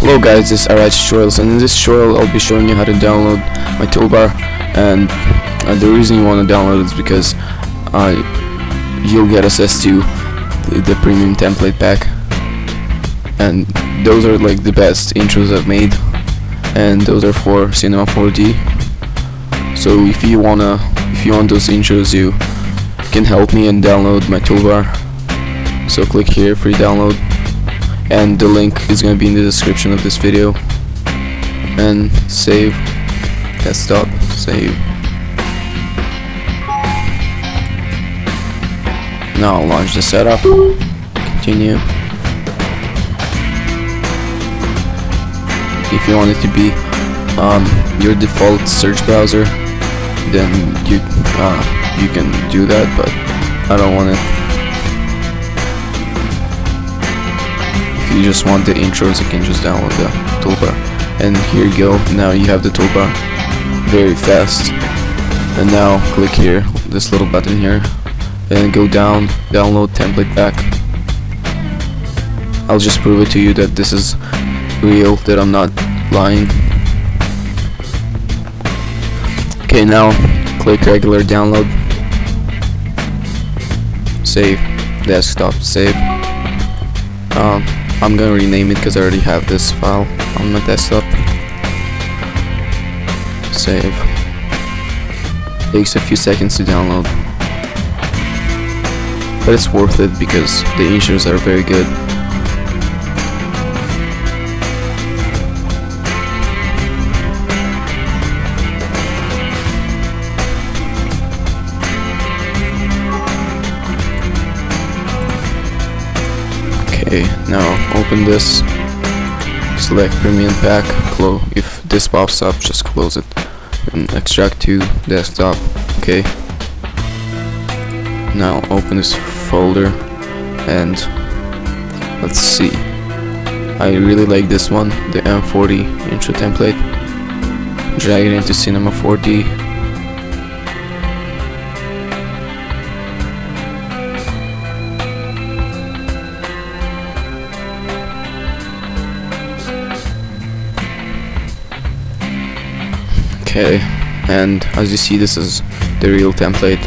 Hello guys, this is RiTutorials and in this tutorial I'll be showing you how to download my toolbar and uh, the reason you want to download it is because uh, you'll get access to the, premium template pack. And those are like the best intros I've made and those are for Cinema 4D so if you wanna if you want those intros you can help me and download my toolbar. So click here free download and the link is going to be in the description of this video. And save. Desktop save. Now launch the setup. Continue. If you want it to be um, your default search browser then you uh, you can do that but I don't want it you just want the intros you can just download the toolbar and here you go. Now you have the toolbar very fast. And now click here this little button here. And go down download template pack I'll just prove it to you that this is real that I'm not lying. Okay now click regular download. Save. Desktop. Save. Um, I'm gonna rename it because I already have this file on my desktop. Save. Takes a few seconds to download. But it's worth it because the intros are very good. Okay, now open this, select premium pack, close. If this pops up, just close it and extract to desktop. Okay. Now open this folder and let's see. I really like this one, the M40 intro template. Drag it into Cinema 4D okay. And as you see this is the real template